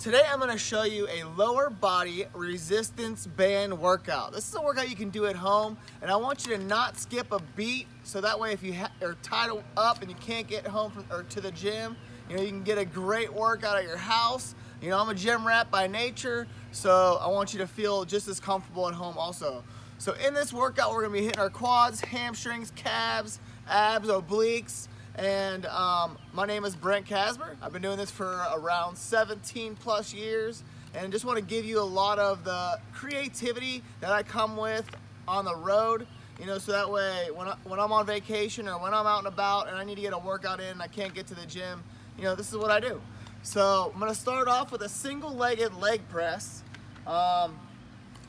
Today I'm gonna show you a lower body resistance band workout. This is a workout you can do at home and I want you to not skip a beat so that way if you are tied up and you can't get home from, or to the gym, you know, you can get a great workout at your house. You know, I'm a gym rat by nature, so I want you to feel just as comfortable at home also. So in this workout, we're gonna be hitting our quads, hamstrings, calves, abs, obliques, and um, my name is Brent Kasmer. I've been doing this for around 17 plus years. And just want to give you a lot of the creativity that I come with on the road. You know so that way when, I, when I'm on vacation or when I'm out and about and I need to get a workout in and I can't get to the gym you know this is what I do. So I'm gonna start off with a single-legged leg press. Um,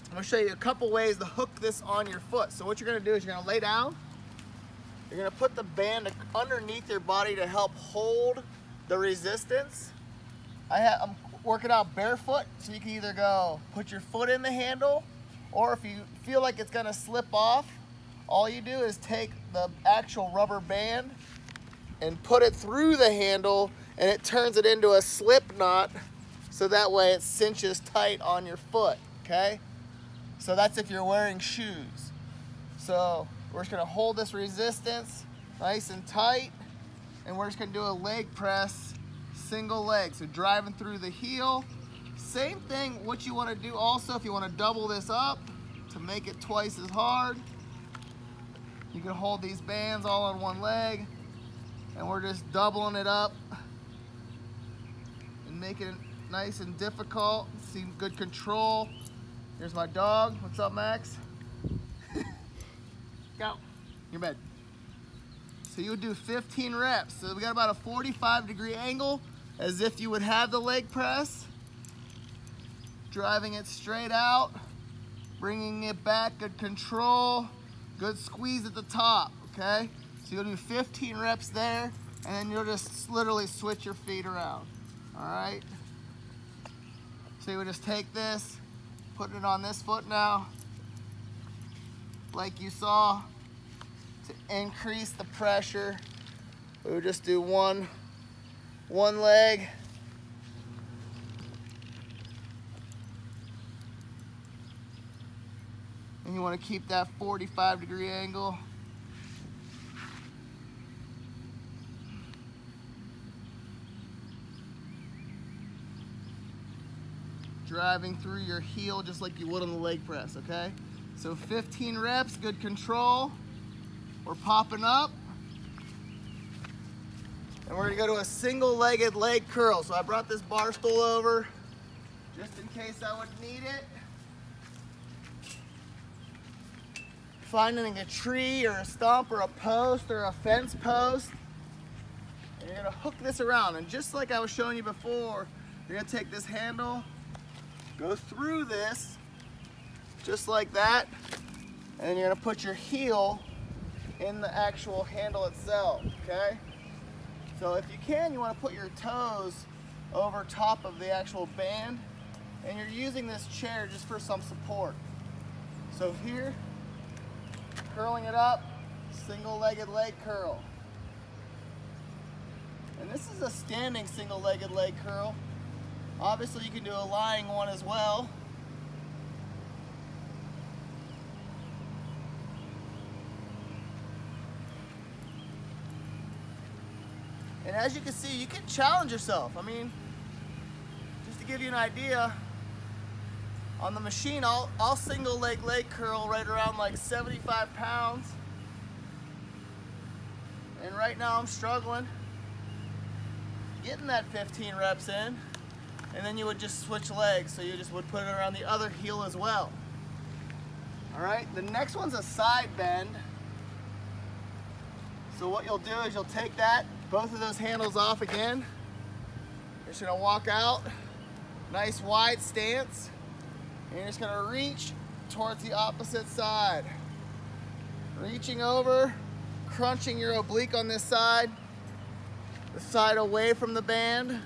I'm gonna show you a couple ways to hook this on your foot. So what you're gonna do is you're gonna lay down you're gonna put the band underneath your body to help hold the resistance. I have, I'm working out barefoot, so you can either go put your foot in the handle, or if you feel like it's gonna slip off, all you do is take the actual rubber band and put it through the handle and it turns it into a slip knot so that way it cinches tight on your foot, okay? So that's if you're wearing shoes. So we're just gonna hold this resistance nice and tight and we're just gonna do a leg press, single leg. So driving through the heel. Same thing, what you wanna do also if you wanna double this up to make it twice as hard. You can hold these bands all on one leg and we're just doubling it up and making it nice and difficult. See good control. Here's my dog. What's up, Max? Go. Your bed. So you would do 15 reps. So we got about a 45 degree angle as if you would have the leg press. Driving it straight out, bringing it back, good control, good squeeze at the top, okay? So you'll do 15 reps there and then you'll just literally switch your feet around, all right? So you would just take this, put it on this foot now, like you saw, to increase the pressure. We would just do one, one leg. And you want to keep that 45 degree angle. Driving through your heel just like you would on the leg press, okay? So 15 reps, good control. We're popping up. And we're gonna go to a single-legged leg curl. So I brought this bar stool over just in case I would need it. Finding a tree or a stump or a post or a fence post. And you're gonna hook this around. And just like I was showing you before, you're gonna take this handle, go through this, just like that. And then you're gonna put your heel in the actual handle itself, okay? So if you can, you wanna put your toes over top of the actual band and you're using this chair just for some support. So here, curling it up, single-legged leg curl. And this is a standing single-legged leg curl. Obviously you can do a lying one as well. And as you can see, you can challenge yourself. I mean, just to give you an idea, on the machine, I'll, I'll single leg leg curl right around like 75 pounds. And right now I'm struggling getting that 15 reps in. And then you would just switch legs. So you just would put it around the other heel as well. All right, the next one's a side bend. So what you'll do is you'll take that both of those handles off again. You're just gonna walk out, nice wide stance, and you're just gonna reach towards the opposite side. Reaching over, crunching your oblique on this side, the side away from the band.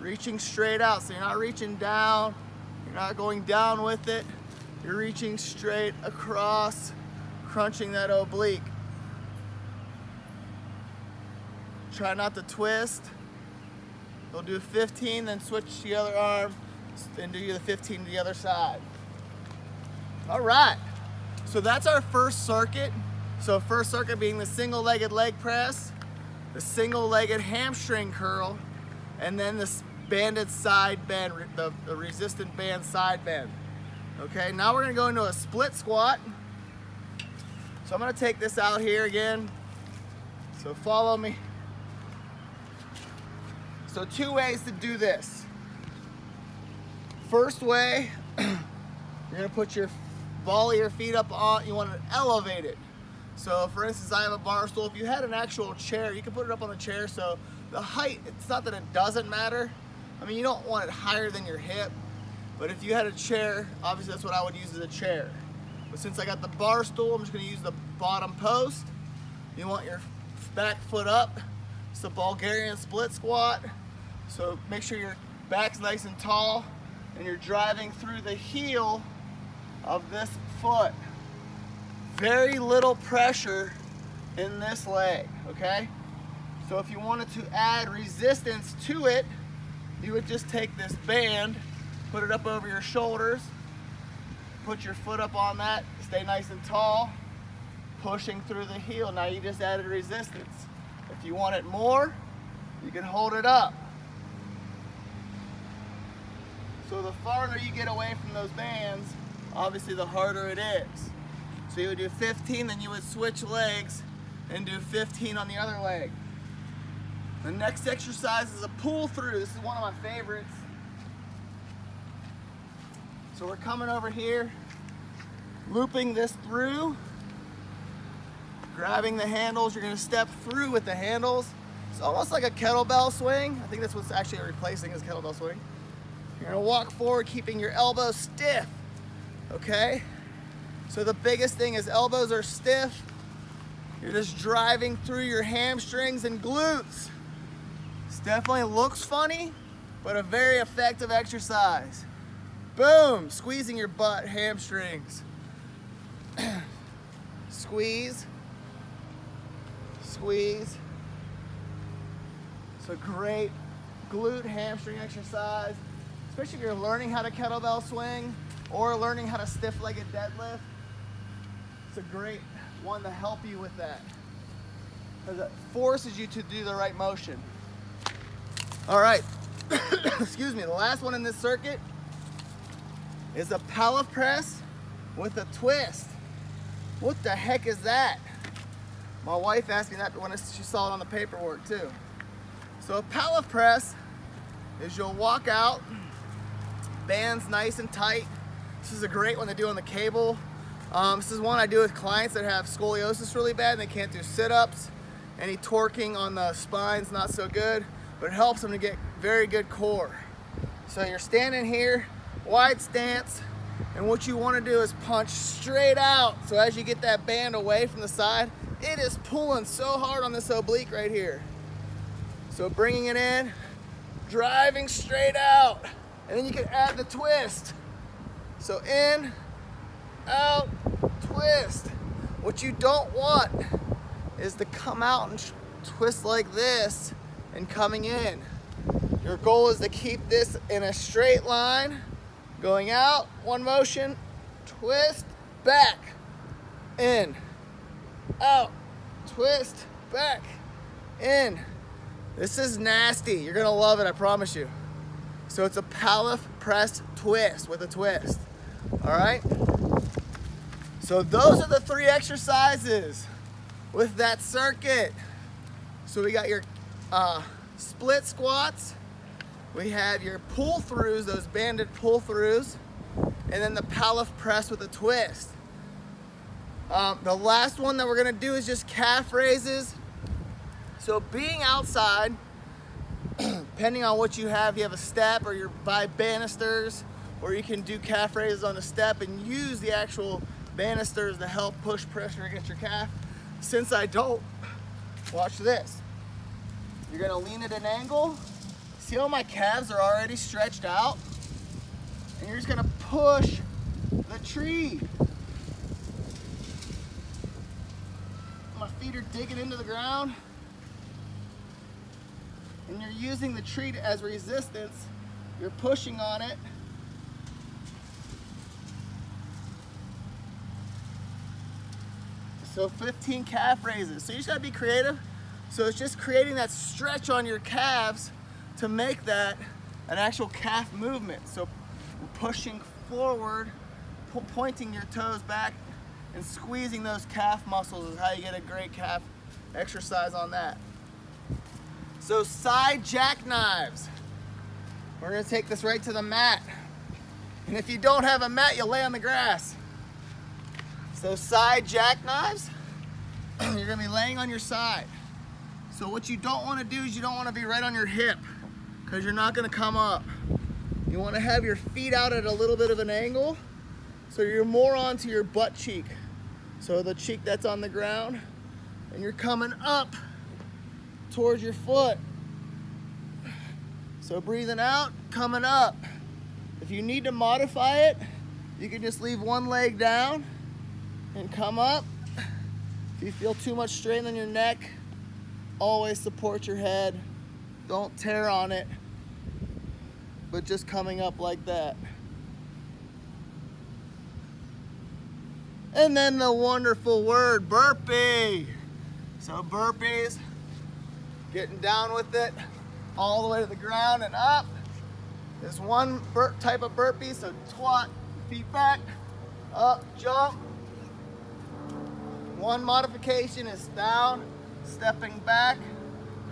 Reaching straight out, so you're not reaching down, you're not going down with it, you're reaching straight across, crunching that oblique. Try not to twist. You'll do 15, then switch to the other arm, and do the 15 to the other side. All right, so that's our first circuit. So first circuit being the single-legged leg press, the single-legged hamstring curl, and then the banded side bend, the, the resistant band side bend. Okay, now we're gonna go into a split squat. So I'm gonna take this out here again. So follow me. So two ways to do this. First way, you're gonna put your ball of your feet up on, you want to elevate it. So for instance, I have a bar stool. If you had an actual chair, you can put it up on the chair. So the height, it's not that it doesn't matter. I mean, you don't want it higher than your hip, but if you had a chair, obviously that's what I would use as a chair. But since I got the bar stool, I'm just gonna use the bottom post. You want your back foot up. It's a Bulgarian split squat. So make sure your back's nice and tall and you're driving through the heel of this foot. Very little pressure in this leg, okay? So if you wanted to add resistance to it, you would just take this band, put it up over your shoulders, put your foot up on that, stay nice and tall, pushing through the heel. Now you just added resistance. If you want it more, you can hold it up. So the farther you get away from those bands, obviously the harder it is. So you would do 15, then you would switch legs and do 15 on the other leg. The next exercise is a pull through. This is one of my favorites. So we're coming over here, looping this through, grabbing the handles. You're gonna step through with the handles. It's almost like a kettlebell swing. I think that's what's actually replacing is kettlebell swing. You're gonna walk forward, keeping your elbows stiff, okay? So the biggest thing is elbows are stiff. You're just driving through your hamstrings and glutes. This definitely looks funny, but a very effective exercise. Boom, squeezing your butt, hamstrings. squeeze, squeeze. It's a great glute hamstring exercise, especially if you're learning how to kettlebell swing or learning how to stiff-legged deadlift. It's a great one to help you with that because it forces you to do the right motion. All right, excuse me, the last one in this circuit is a Pallof press with a twist. What the heck is that? My wife asked me that when she saw it on the paperwork too. So a Pallof press is you'll walk out, bands nice and tight. This is a great one to do on the cable. Um, this is one I do with clients that have scoliosis really bad and they can't do sit-ups. Any torquing on the spine's not so good but it helps them to get very good core. So you're standing here, wide stance, and what you want to do is punch straight out. So as you get that band away from the side, it is pulling so hard on this oblique right here. So bringing it in, driving straight out, and then you can add the twist. So in, out, twist. What you don't want is to come out and twist like this and coming in. Your goal is to keep this in a straight line, going out, one motion, twist, back, in, out, twist, back, in. This is nasty. You're gonna love it, I promise you. So it's a Pallof press twist with a twist, all right? So those are the three exercises with that circuit. So we got your uh, split squats. We have your pull throughs, those banded pull throughs, and then the Pallof press with a twist. Um, the last one that we're gonna do is just calf raises. So being outside, depending on what you have, you have a step or you're by banisters, or you can do calf raises on a step and use the actual banisters to help push pressure against your calf. Since I don't, watch this. You're gonna lean at an angle. See how my calves are already stretched out? And you're just gonna push the tree. My feet are digging into the ground. And you're using the tree as resistance, you're pushing on it. So 15 calf raises. So you just gotta be creative. So it's just creating that stretch on your calves to make that an actual calf movement. So pushing forward, pointing your toes back and squeezing those calf muscles is how you get a great calf exercise on that. So side jackknives. We're gonna take this right to the mat. And if you don't have a mat, you'll lay on the grass. So side jackknives, you're gonna be laying on your side. So what you don't wanna do is you don't wanna be right on your hip because you're not gonna come up. You wanna have your feet out at a little bit of an angle so you're more onto your butt cheek. So the cheek that's on the ground and you're coming up towards your foot. So breathing out, coming up. If you need to modify it, you can just leave one leg down and come up. If you feel too much strain on your neck, always support your head. Don't tear on it, but just coming up like that. And then the wonderful word, burpee. So burpees, getting down with it all the way to the ground and up. There's one type of burpee, so twat, feet back, up, jump. One modification is down, stepping back,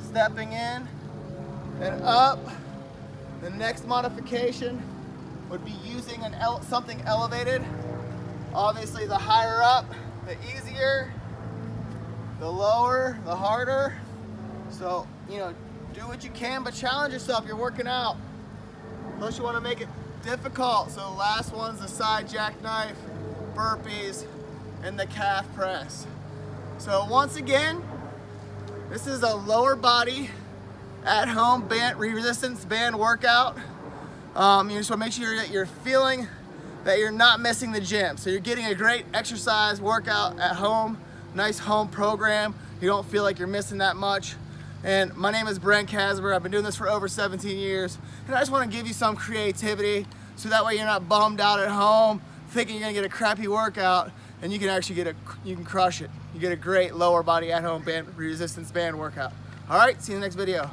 stepping in, and up. The next modification would be using an something elevated. Obviously, the higher up, the easier. The lower, the harder. So, you know, do what you can, but challenge yourself. You're working out. Unless you want to make it difficult. So the last one's the side jackknife, burpees, and the calf press. So once again, this is a lower body at home band resistance band workout. Um, you just want to make sure that you're feeling that you're not missing the gym. So you're getting a great exercise workout at home, nice home program. You don't feel like you're missing that much. And my name is Brent Kasmer. I've been doing this for over 17 years. And I just want to give you some creativity so that way you're not bummed out at home thinking you're gonna get a crappy workout and you can actually get a, you can crush it. You get a great lower body at home band, resistance band workout. All right, see you in the next video.